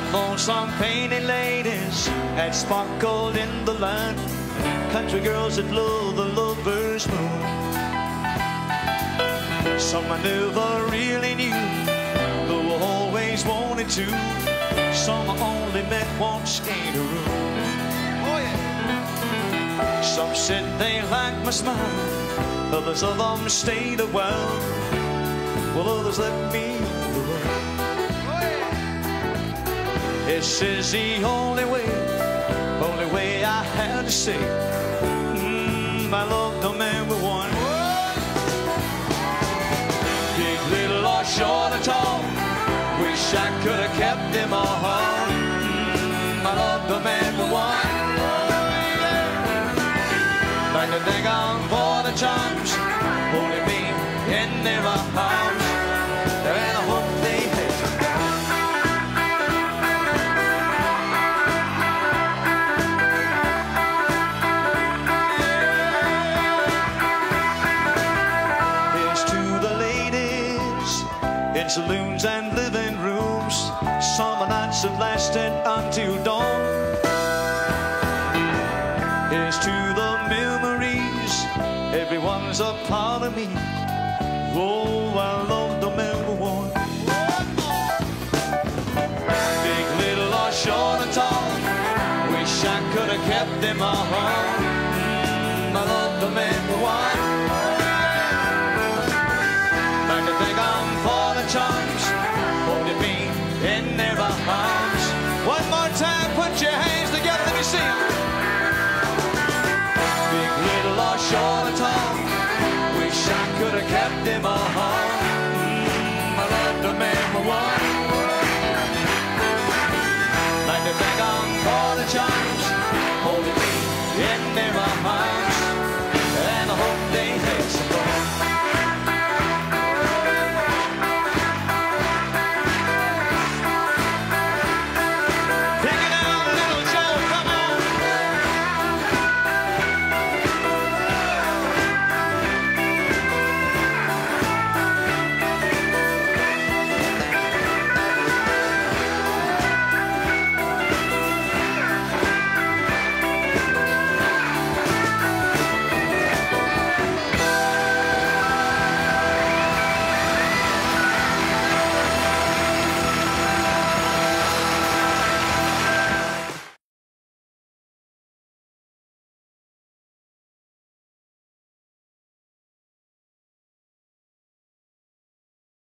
for some painted ladies that sparkled in the light. Country girls that love the lover's moon. Some I never really knew, though I always wanted to. Some I only met once in a room. Oh yeah. Some said they liked my smile, others of them stayed a while, while others left me away. This is the only way, only way I had to say, mm, I love the man with one. Big, little, or short or tall, wish I could have kept them all. Mm, I love the man with one. Like to thank on for the charms, holding me in their arms, in saloons and living rooms. Summer nights have lasted until dawn. Here's to the memories, everyone's a part of me. Oh, I love the member one. Big, little, or short or tall, wish I could have kept them all. left him a home. I love to man for one. Like a bag for the child.